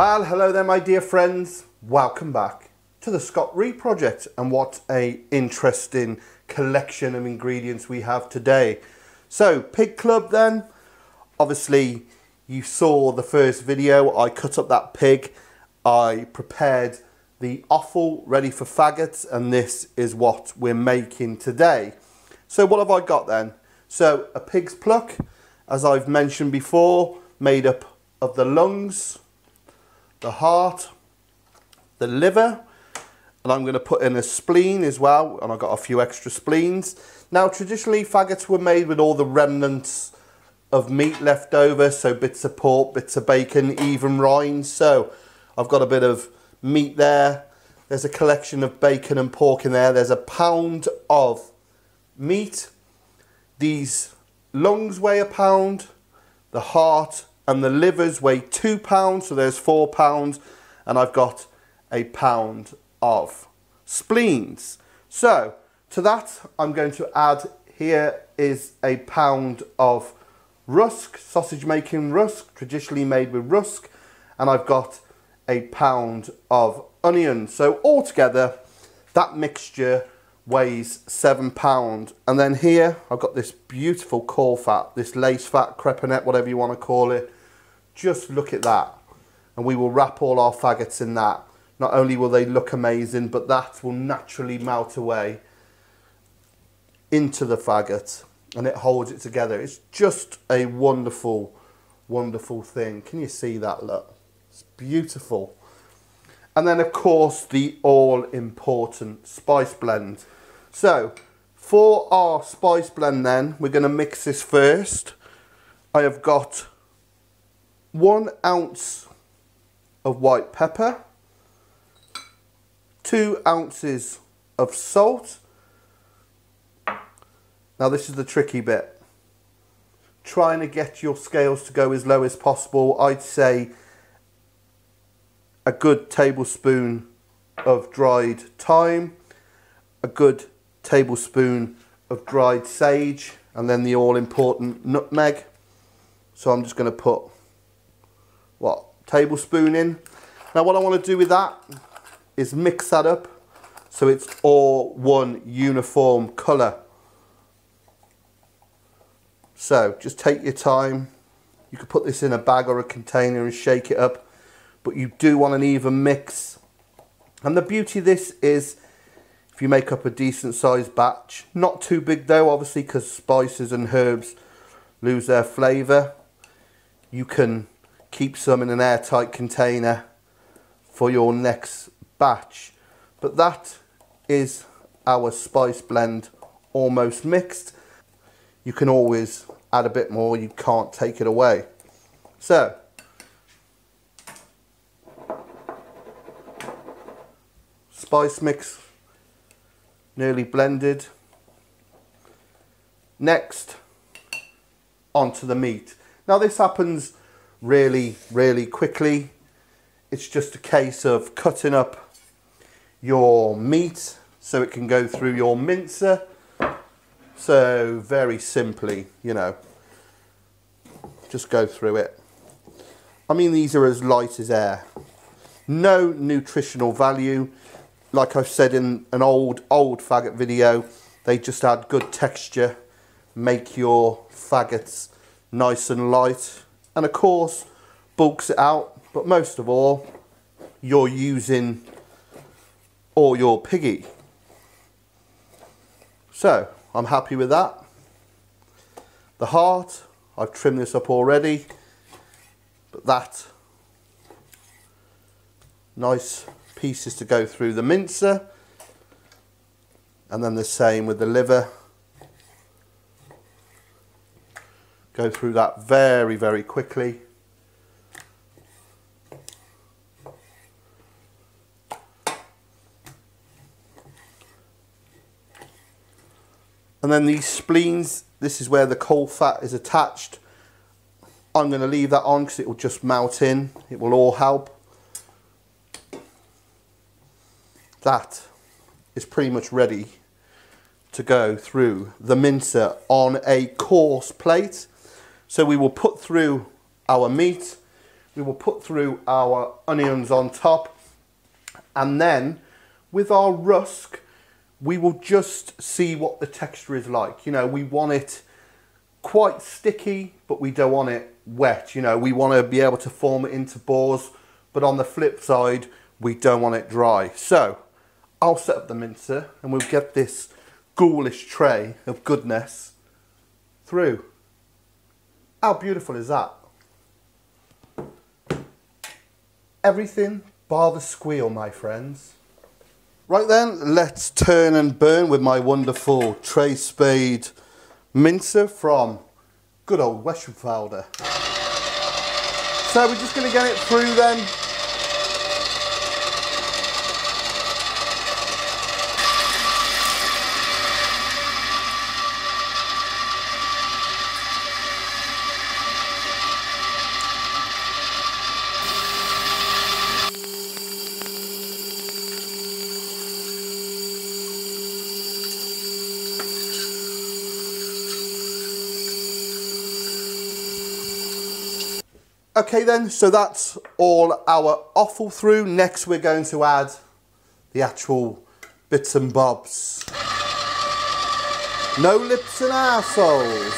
Well, hello there, my dear friends. Welcome back to the Scott Rea Project, and what a interesting collection of ingredients we have today. So, Pig Club then. Obviously, you saw the first video. I cut up that pig. I prepared the offal ready for faggots, and this is what we're making today. So, what have I got then? So, a pig's pluck, as I've mentioned before, made up of the lungs, the heart, the liver, and I'm going to put in a spleen as well, and I've got a few extra spleens. Now, traditionally, faggots were made with all the remnants of meat left over, so bits of pork, bits of bacon, even rinds. So, I've got a bit of meat there. There's a collection of bacon and pork in there. There's a pound of meat. These lungs weigh a pound. The heart and the livers weigh two pounds, so there's four pounds, and I've got a pound of spleens. So to that, I'm going to add here is a pound of rusk, sausage making rusk, traditionally made with rusk, and I've got a pound of onion. So altogether, that mixture weighs seven pound. And then here, I've got this beautiful caul fat, this lace fat, crepinette, whatever you want to call it. Just look at that. And we will wrap all our faggots in that. Not only will they look amazing, but that will naturally melt away into the faggot and it holds it together. It's just a wonderful, wonderful thing. Can you see that? Look, it's beautiful. And then of course the all important spice blend. So for our spice blend then, we're going to mix this first. I have got one ounce of white pepper, two ounces of salt. Now this is the tricky bit. Trying to get your scales to go as low as possible. I'd say a good tablespoon of dried thyme, a good tablespoon of dried sage, and then the all important nutmeg. So I'm just going to put what tablespoon in. Now what I want to do with that is mix that up so it's all one uniform colour. So just take your time. You could put this in a bag or a container and shake it up. But you do want an even mix. And the beauty of this is if you make up a decent sized batch. Not too big though, obviously, because spices and herbs lose their flavour. You can keep some in an airtight container for your next batch. But that is our spice blend almost mixed. You can always add a bit more, you can't take it away. So, spice mix nearly blended. Next, onto the meat. Now this happens really, really quickly. It's just a case of cutting up your meat so it can go through your mincer. So very simply, you know, just go through it. I mean, these are as light as air. No nutritional value. Like I've said in an old, old faggot video, they just add good texture, make your faggots nice and light and of course bulks it out. But most of all you're using all your piggy. So I'm happy with that. The heart I've trimmed this up already. But that nice pieces to go through the mincer. And then the same with the liver go through that very, very quickly. And then these spleens, this is where the caul fat is attached. I'm going to leave that on because it will just melt in. It will all help. That is pretty much ready to go through the mincer on a coarse plate. So we will put through our meat, we will put through our onions on top and then with our rusk we will just see what the texture is like. You know, we want it quite sticky, but we don't want it wet. You know, we want to be able to form it into balls, but on the flip side, we don't want it dry. So I'll set up the mincer and we'll get this ghoulish tray of goodness through. How beautiful is that? Everything bar the squeal, my friends. Right then, let's turn and burn with my wonderful Tre Spade mincer from good old Weschenfelder. So we're just going to get it through then. Okay then, so that's all our offal through. Next we're going to add the actual bits and bobs. No lips and assholes.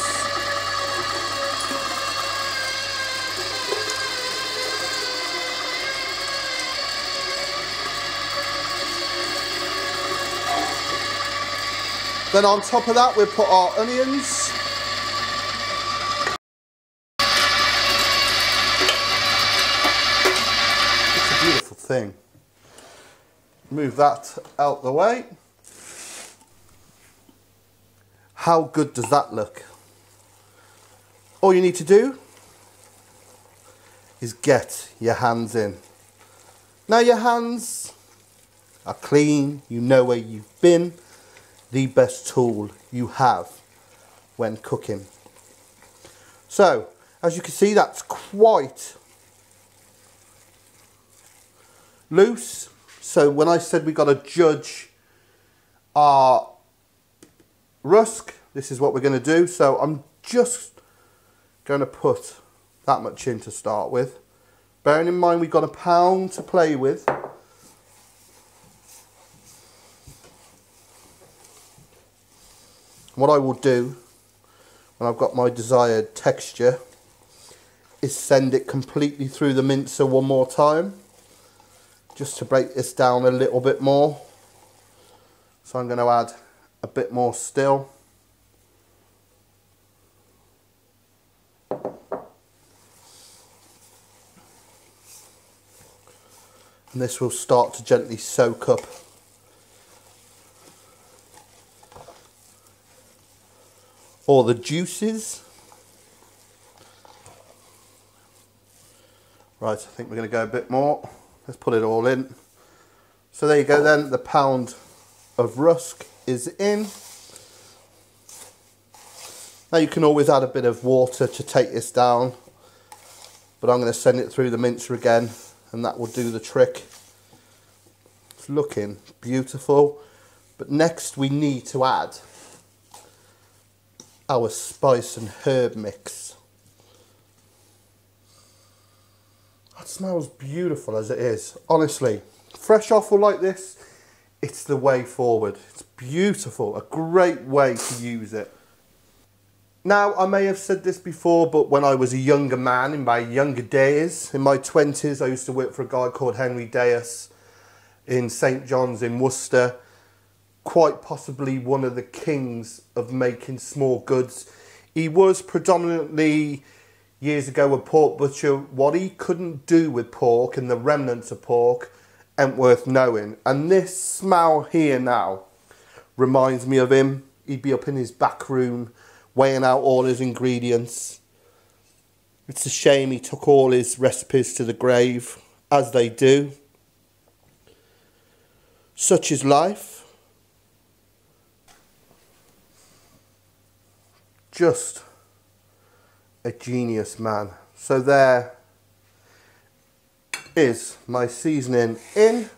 Then on top of that, we'll put our onions. Thing. Move that out the way. How good does that look? All you need to do is get your hands in. Now your hands are clean, you know where you've been, the best tool you have when cooking. So, as you can see, that's quite loose. So when I said we got to judge our rusk, this is what we're going to do. So I'm just going to put that much in to start with. Bearing in mind we've got a pound to play with. What I will do when I've got my desired texture is send it completely through the mincer one more time just to break this down a little bit more. So I'm going to add a bit more still. And this will start to gently soak up all the juices. Right, I think we're going to go a bit more. Let's put it all in. So there you go then, the pound of rusk is in. Now you can always add a bit of water to take this down, but I'm going to send it through the mincer again and that will do the trick. It's looking beautiful, but next we need to add our spice and herb mix. Smells beautiful as it is. Honestly, fresh offal like this, it's the way forward. It's beautiful, a great way to use it. Now, I may have said this before, but when I was a younger man, in my younger days, in my 20s, I used to work for a guy called Henry Deus in St. John's in Worcester. Quite possibly one of the kings of making small goods. He was predominantly years ago a pork butcher, what he couldn't do with pork and the remnants of pork ain't worth knowing. And this smell here now reminds me of him. He'd be up in his back room weighing out all his ingredients. It's a shame he took all his recipes to the grave, as they do. Such is life. Just a genius man. So there is my seasoning in.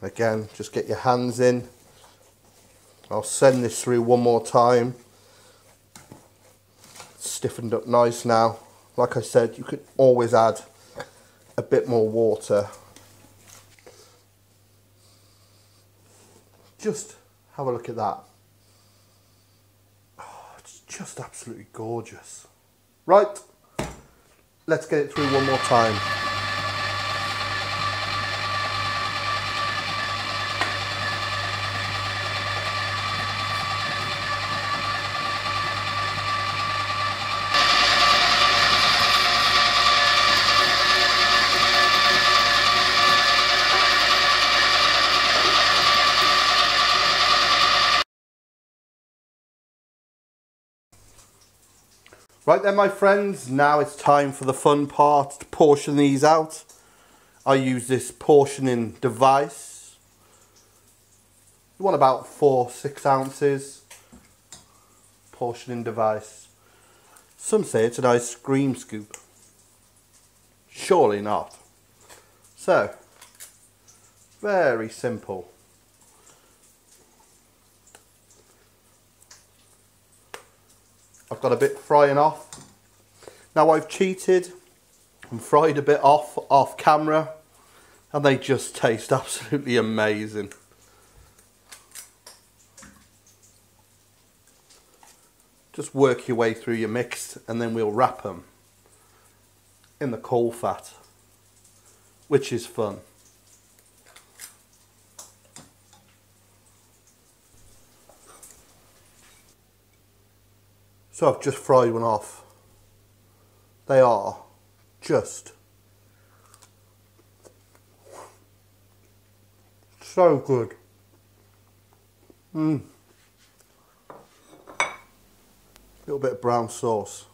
Again, just get your hands in. I'll send this through one more time. stiffened up nice now. like I said, you could always add a bit more water. Just have a look at that. Just absolutely gorgeous. Right, let's get it through one more time. Right then my friends, now it's time for the fun part to portion these out. I use this portioning device. You want about four, six ounces. Portioning device. Some say it's an ice cream scoop. Surely not. So, very simple. I've got a bit frying off. Now I've cheated and fried a bit off off camera and they just taste absolutely amazing. Just work your way through your mix and then we'll wrap them in the caul fat, which is fun. So I've just fried one off. They are just so good. Mmm. Little bit of brown sauce.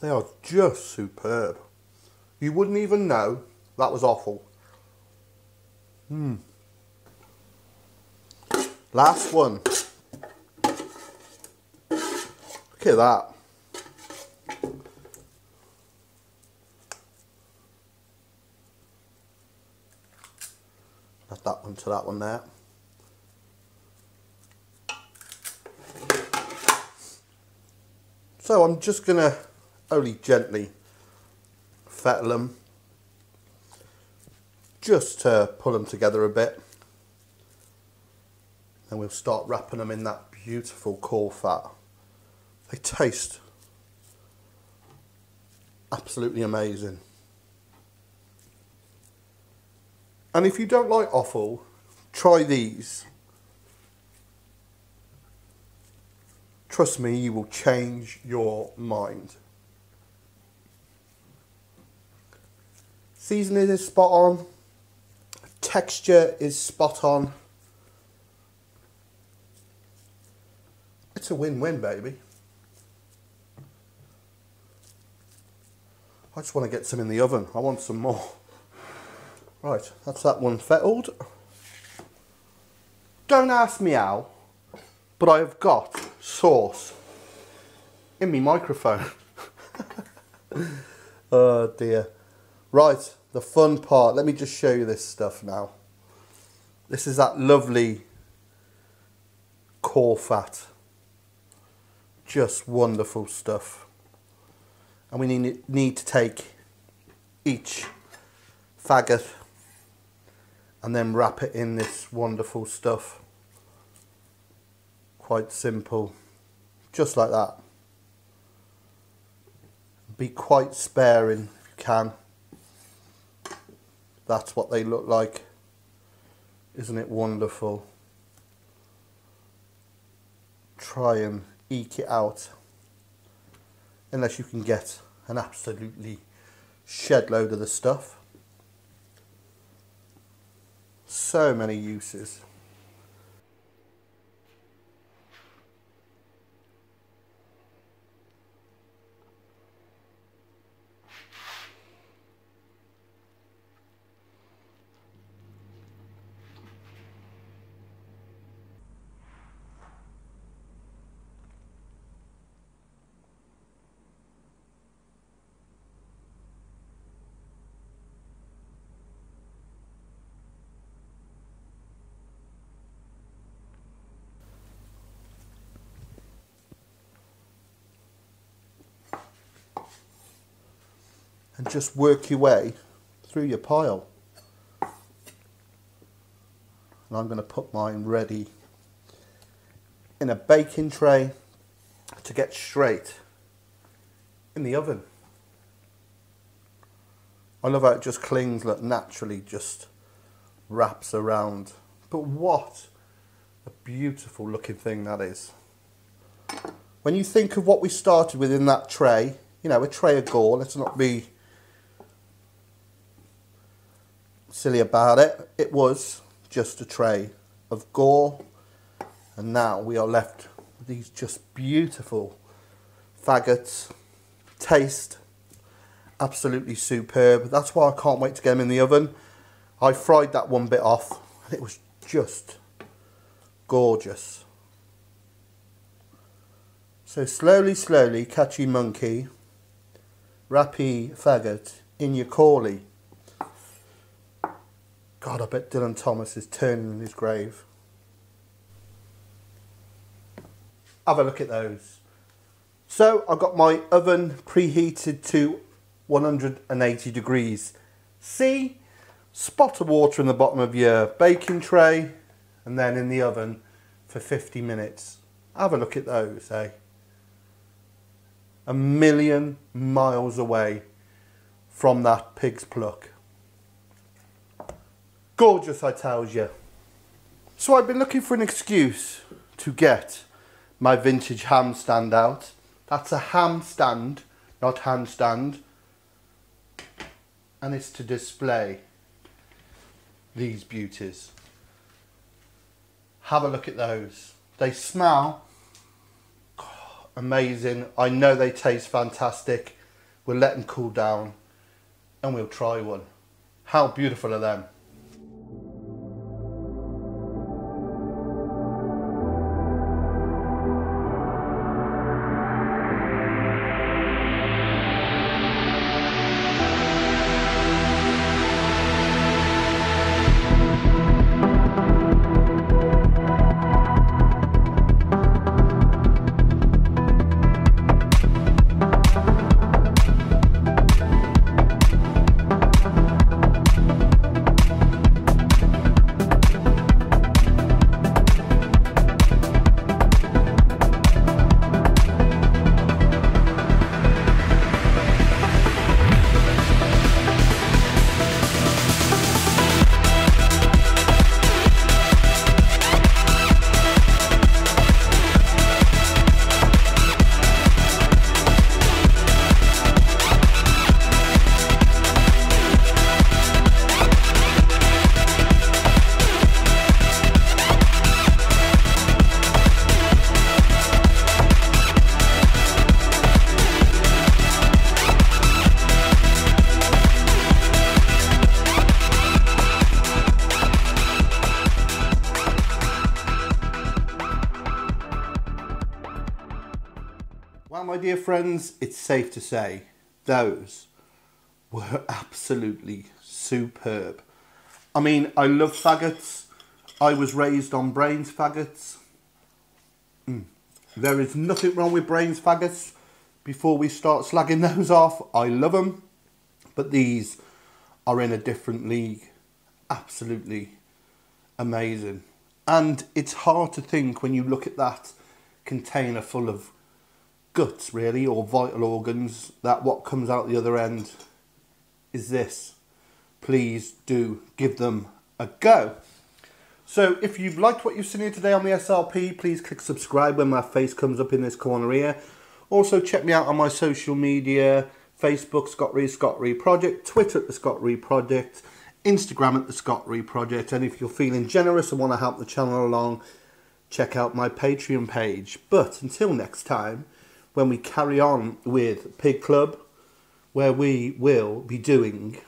They are just superb. You wouldn't even know that was offal. Mmm. Last one. Look at that. Add that one to that one there. So I'm just going to only gently fettle them just to pull them together a bit and we'll start wrapping them in that beautiful caul fat. They taste absolutely amazing. And if you don't like offal, try these. Trust me, you will change your mind. Seasoning is spot on. Texture is spot on. It's a win-win, baby. I just want to get some in the oven. I want some more. Right, that's that one fettled. Don't ask me how, but I have got sauce in my microphone. oh dear. Right, the fun part. Let me just show you this stuff now. This is that lovely caul fat just wonderful stuff. And we need, need to take each faggot and then wrap it in this wonderful stuff. Quite simple, just like that. Be quite sparing if you can. That's what they look like. Isn't it wonderful? Try and eke it out unless you can get an absolutely shed load of the stuff. So many uses. And just work your way through your pile. And I'm going to put mine ready in a baking tray to get straight in the oven. I love how it just clings, look, naturally just wraps around. But what a beautiful looking thing that is. When you think of what we started with in that tray, you know, a tray of gore, let's not be silly about it. It was just a tray of gore and now we are left with these just beautiful faggots. Taste absolutely superb. That's why I can't wait to get them in the oven. I fried that one bit off and it was just gorgeous. So slowly, slowly, catchy monkey, rappy faggot in your corley. God, I bet Dylan Thomas is turning in his grave. Have a look at those. So I've got my oven preheated to 180 degrees. See, spot of water in the bottom of your baking tray and then in the oven for 50 minutes. Have a look at those, eh? A million miles away from that pig's pluck. Gorgeous, I tell you. So I've been looking for an excuse to get my vintage ham stand out. That's a ham stand, not handstand. And it's to display these beauties. Have a look at those. They smell amazing. I know they taste fantastic. We'll let them cool down and we'll try one. How beautiful are them? Friends, it's safe to say those were absolutely superb. I mean, I love faggots. I was raised on brains faggots. Mm. There is nothing wrong with brains faggots. Before we start slagging those off, I love them. But these are in a different league. Absolutely amazing. And it's hard to think when you look at that container full of guts really or vital organs that what comes out the other end is this. Please do give them a go. So if you've liked what you've seen here today on the SRP please click subscribe when my face comes up in this corner here. Also check me out on my social media. Facebook Scott Rea Scott Rea Project Twitter at the Scott Rea Project Instagram at the Scott Rea Project. And if you're feeling generous and want to help the channel along check out my Patreon page. But until next time when we carry on with Pig Club, where we will be doing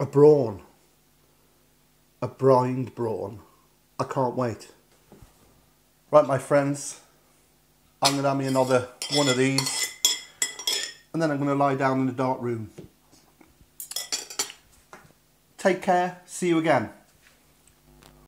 a brawn. A brined brawn. I can't wait. Right, my friends, I'm going to have me another one of these, and then I'm going to lie down in the dark room. Take care. See you again.